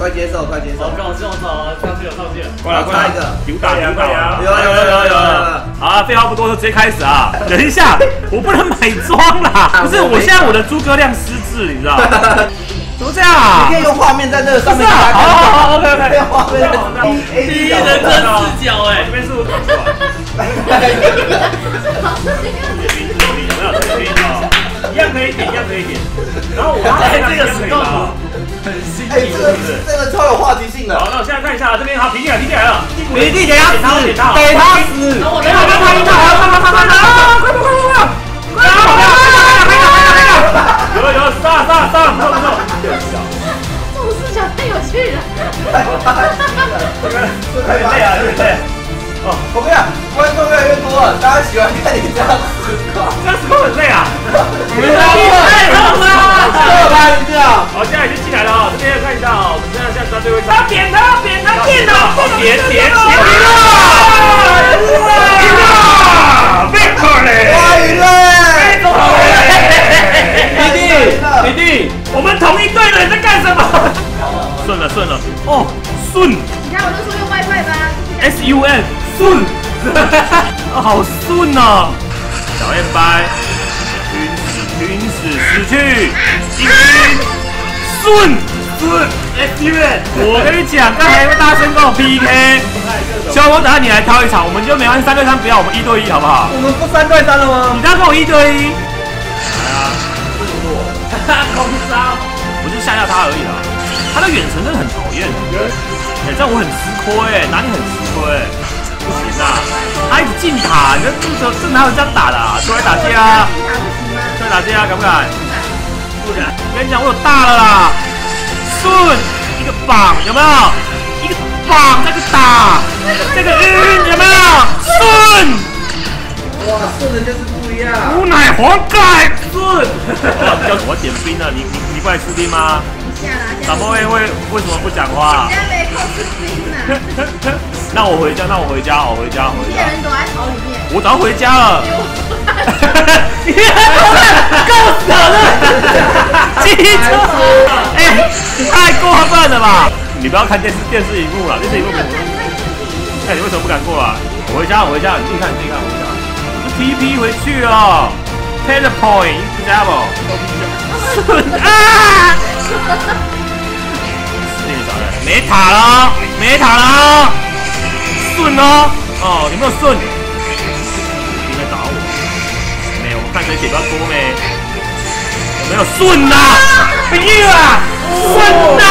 快接受，快接受好，。跟我跟我走，上去了，上去了。过来过来差一个，有打有打，有有有有有好啊，废话不多说，直接开始啊！等一下，我不能买装啦，不是，我现在我的诸葛亮失智，你知道吗？怎么这样啊你可？以用画面在那个上面。好好好，OK OK。用画面第一人称视角哎这，边是我搞错了，有没有？这个可以哦，一样可以点，一样可以点。然后我哎，这个可以 scope 吧？很新哎，这个这个超有话题性的。好，那我现在看一下这边，好，平进来，平进来了。你弟给他点他，死，点他，给他死。我给他，给他，给他，快快快快快！快快快快快！快快快有了有了，杀杀杀！不错不错。这种视角太有趣了。有点累啊，有点累。我跟你讲，观众越来越多了，大家喜欢看你这样思考。这样时空很累啊。你们太痛了，这吧你这样。好，，S U N，顺，哦，好顺哦。小燕掰，晕死，晕死，死去，顺，顺，S U N。我跟你讲，刚才大声跟我 PK，小我等下你来挑一场，我们就没关系，三对三不要，我们一对一好不好？我们不三对三了吗？你这样跟我一对一，空杀，我就吓吓他而已啦。他的远程真的很讨厌，哎、这样我很吃亏哎、哪里很吃亏？不行啊，他一直进塔，你这这这哪有这样打的、啊？出来打架啊！出来打架啊，敢不敢？不敢我跟你讲，我有大了啦！顺一个绑有没有？一个绑那个打，这个晕有没有？顺哇，顺的就是不一样。无奶黄盖顺。叫我点兵了，你你你过来吃兵吗？傻波会会为什么不讲话？人家没空吃冰呢，那我回家，那我回家，我回家，我回家。这些人躲在草里面。我早回家了。你够死了！机车，哎，太过分了吧！你不要看电视电视荧幕了，电视荧幕。哎，你为什么不敢过来？我回家，我回家，你自己看，你自己看，我回家。我 TP 回去哦，teleport，知道不？啊！自己找的，没塔了，没塔了，顺哦，哦，有没有顺？应该打我，没有，我看谁血比较多没？有没有顺呐？不要啊，顺呐！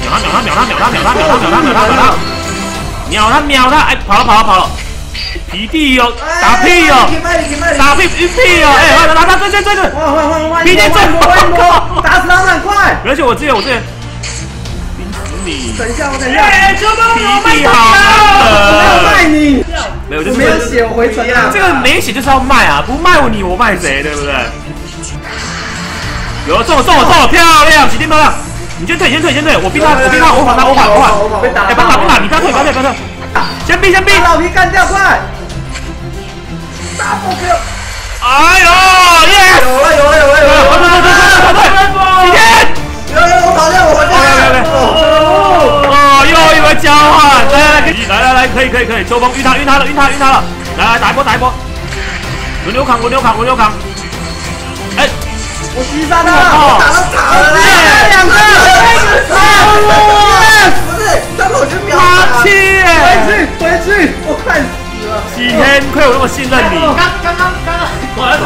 秒他，秒他，秒他，秒他，秒他，秒他，秒他，秒他，秒他，秒他，秒他！哎，跑了，跑了，跑了！皮地哟，打屁哟，打屁一屁哦！哎，来来来，这这这这！换换换换！皮地正波，打死他们快！而且我之前我之前冰死你，等一下，我等一下。皮地好我没有卖难你，没有，就我是没有血，我回城啊。这个没血就是要卖啊，不卖我你我卖谁，对不对？有中了中了中了，漂亮，几点漂亮？你先退，你先退，你先退，我逼他，我逼他，我反他，我反我反。被打哎，不打不打，你不要退，不要退，不要退。先逼先逼。把老皮干掉，快！大波 Q！哎呦，yes！有了有了有了有了！快快快快快！几天？有有我跑掉，我跑掉。OK OK OK。哦，又一个交换，来来来，来来来，可以可以可以，秋风晕他晕他了晕他晕他了，来来打一波打一波，轮流扛轮流扛轮流扛。哎，我击杀他了，我打到塔了，两个，不是，这个我就秒打。八七回耶！去回去，我快死了。几天亏我那么信任你。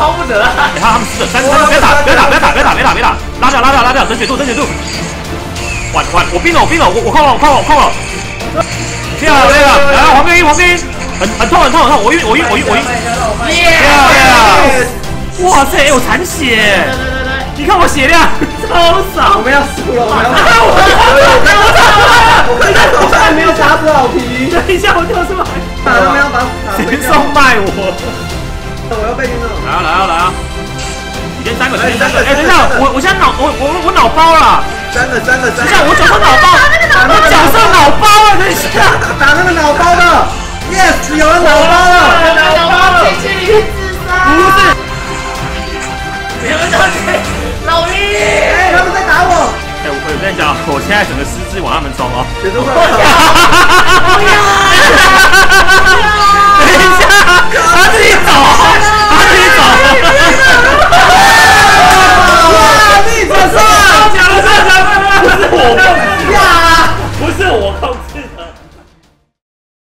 刚刚刚刚刚，果然逃不得！你看他们四个，三三，别打，别打，别打，别打，别打，别打，拉掉，拉掉，拉掉，等血度，等血度。完完，我冰了，我冰了，我我控了，我控了，我控了。漂亮，来黄边一，黄边一，很很痛，很痛，很痛，我晕，我晕，我晕，我晕。漂亮！哇塞，有残血，对对对，你看我血量超少我。们要输了，我们要输了。我可以在手上没有打死老皮，等一下，我跳出来，打他们要把塔谁回掉送卖我？我要被晕了。来啊来啊来啊！你先三个你先三个！哎，等一下，我我现在脑我我我脑包了。真的真的！等一下，我脚上脑包，我脚上脑包了，等一下，打那个脑包的。Yes，有了脑包了，打脑包了，去去去自杀！不要着急，老一，哎，他们在打我。哎，我跟你讲，我现在整个四肢往他们冲哦！不要！不要！等一下，他自己